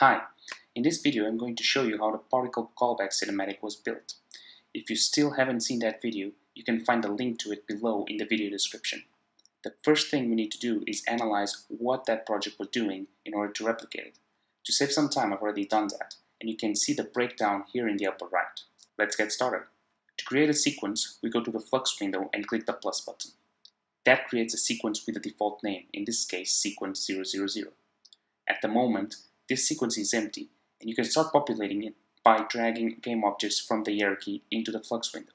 Hi, in this video I'm going to show you how the particle callback cinematic was built. If you still haven't seen that video, you can find a link to it below in the video description. The first thing we need to do is analyze what that project was doing in order to replicate it. To save some time I've already done that, and you can see the breakdown here in the upper right. Let's get started. To create a sequence, we go to the flux window and click the plus button. That creates a sequence with a default name, in this case sequence 000. At the moment, this sequence is empty, and you can start populating it by dragging game objects from the hierarchy into the flux window.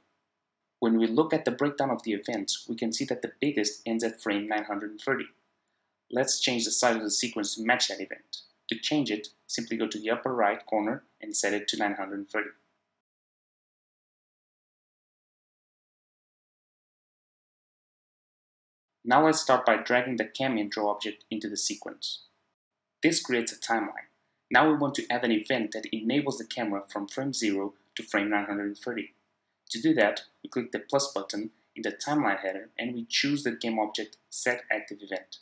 When we look at the breakdown of the events, we can see that the biggest ends at frame 930. Let's change the size of the sequence to match that event. To change it, simply go to the upper right corner and set it to 930. Now let's start by dragging the cam intro object into the sequence. This creates a timeline. Now we want to add an event that enables the camera from frame 0 to frame 930. To do that, we click the plus button in the timeline header and we choose the game object set active event.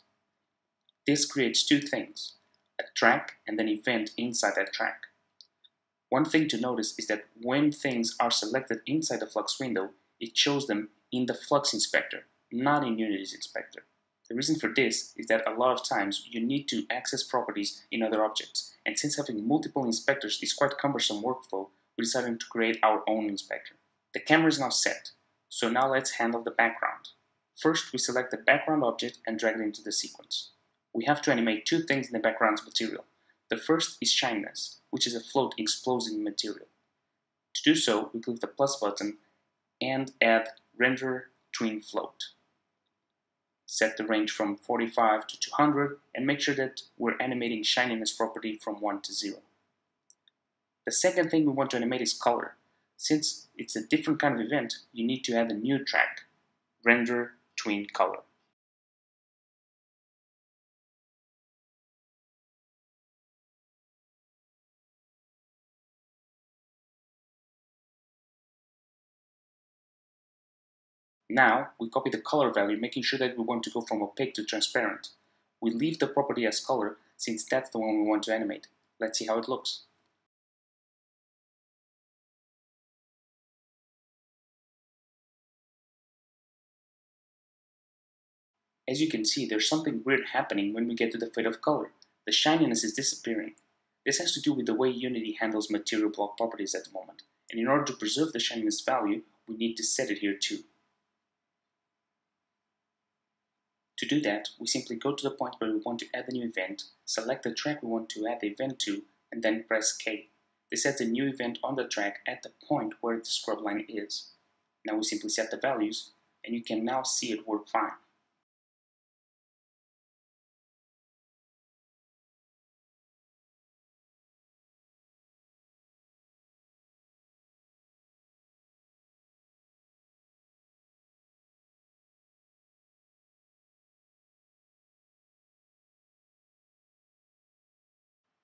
This creates two things, a track and an event inside that track. One thing to notice is that when things are selected inside the Flux window, it shows them in the Flux inspector, not in Unity's inspector. The reason for this is that a lot of times you need to access properties in other objects, and since having multiple inspectors is quite cumbersome workflow, we decided to create our own inspector. The camera is now set, so now let's handle the background. First, we select the background object and drag it into the sequence. We have to animate two things in the background's material. The first is shininess, which is a float exploding material. To do so, we click the plus button and add render tween float set the range from 45 to 200, and make sure that we're animating shininess property from 1 to 0. The second thing we want to animate is color. Since it's a different kind of event, you need to add a new track, render tween color. Now, we copy the color value, making sure that we want to go from opaque to transparent. We leave the property as color, since that's the one we want to animate. Let's see how it looks. As you can see, there's something weird happening when we get to the fade of color. The shininess is disappearing. This has to do with the way Unity handles material block properties at the moment, and in order to preserve the shininess value, we need to set it here too. To do that, we simply go to the point where we want to add the new event, select the track we want to add the event to, and then press K. This sets a new event on the track at the point where the scrub line is. Now we simply set the values, and you can now see it work fine.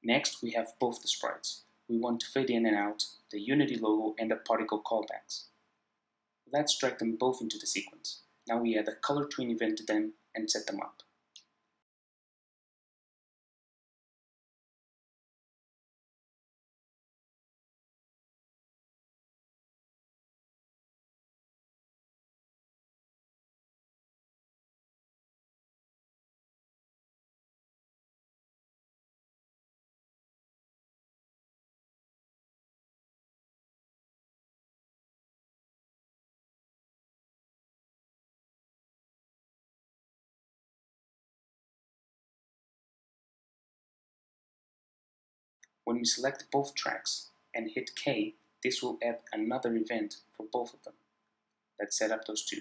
Next, we have both the sprites. We want to fade in and out the Unity logo and the particle callbacks. Let's drag them both into the sequence. Now we add a color tween event to them and set them up. When we select both tracks and hit K, this will add another event for both of them. Let's set up those two.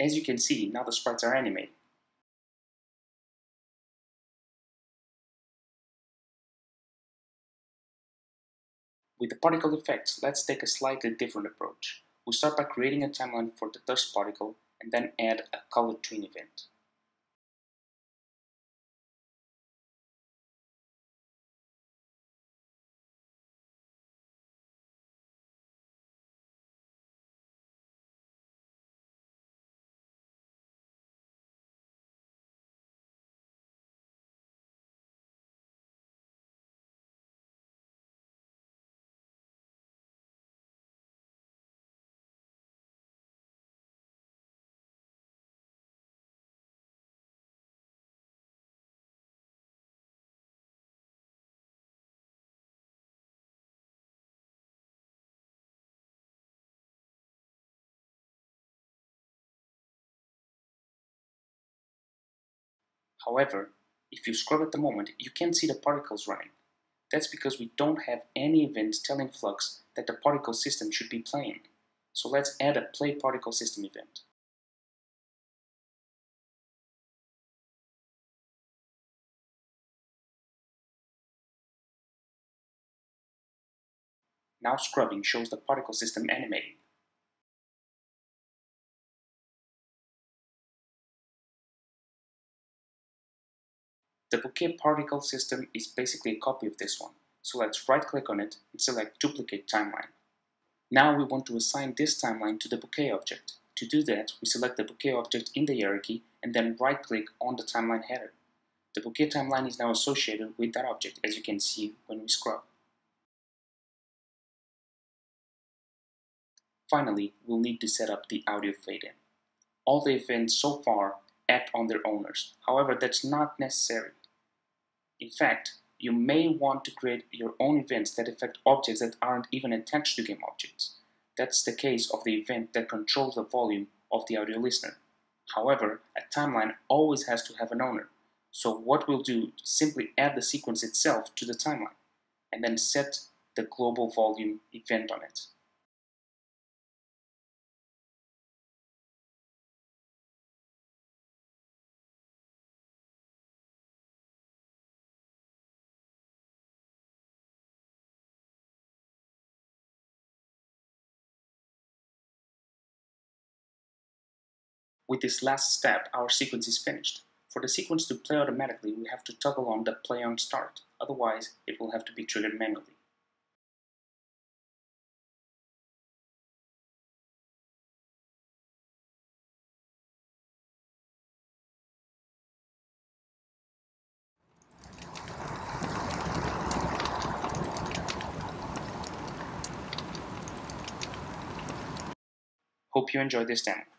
As you can see, now the sprites are animated. With the particle effects, let's take a slightly different approach. We start by creating a timeline for the dust particle and then add a color tween event. However, if you scrub at the moment, you can't see the particles running. That's because we don't have any event telling Flux that the particle system should be playing. So let's add a play particle system event. Now scrubbing shows the particle system animating. The bokeh particle system is basically a copy of this one, so let's right click on it and select duplicate timeline. Now we want to assign this timeline to the bokeh object. To do that, we select the bokeh object in the hierarchy and then right click on the timeline header. The bokeh timeline is now associated with that object as you can see when we scrub. Finally, we'll need to set up the audio fade-in. All the events so far act on their owners. However, that's not necessary. In fact, you may want to create your own events that affect objects that aren't even attached to game objects. That's the case of the event that controls the volume of the audio listener. However, a timeline always has to have an owner. So what we'll do is simply add the sequence itself to the timeline and then set the global volume event on it. With this last step, our sequence is finished. For the sequence to play automatically, we have to toggle on the play on start, otherwise it will have to be triggered manually. Hope you enjoyed this demo.